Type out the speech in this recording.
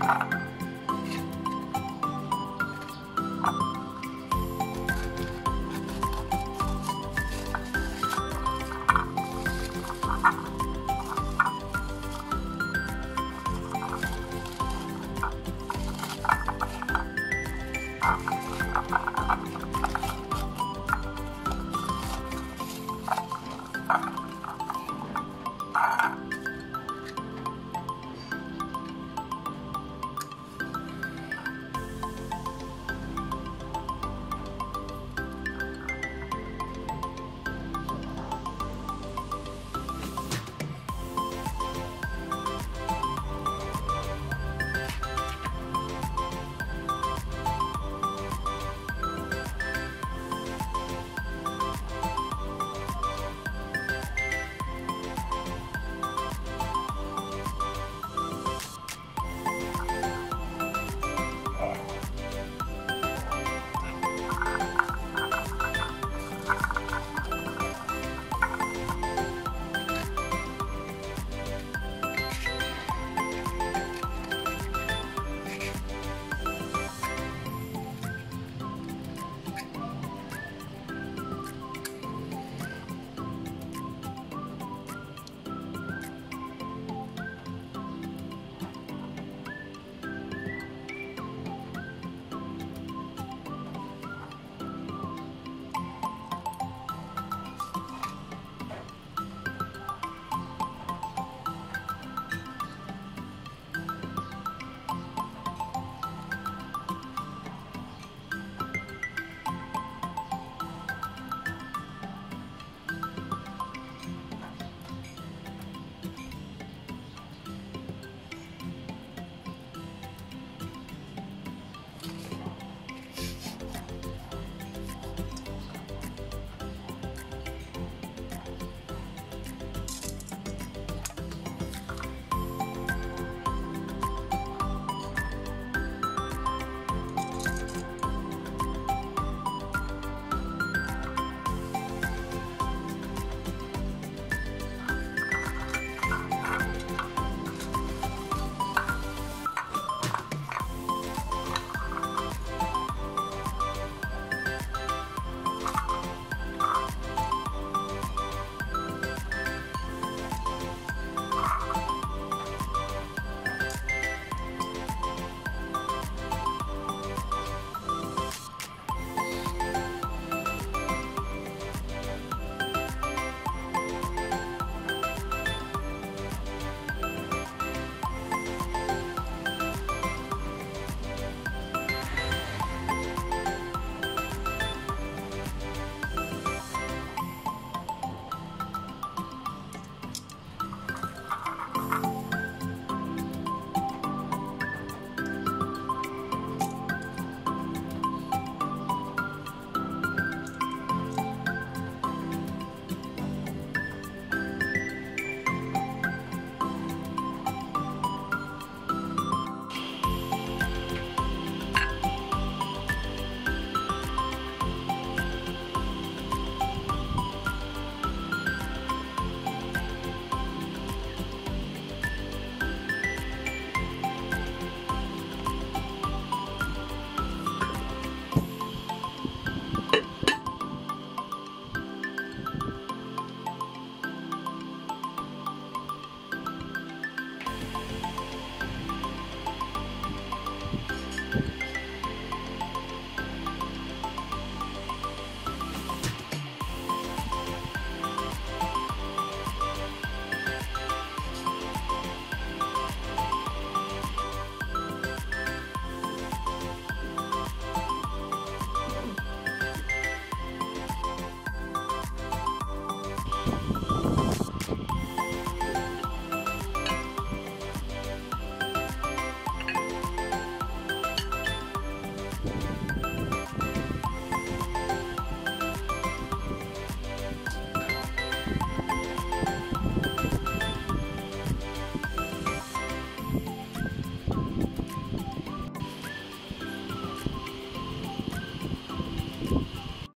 啊。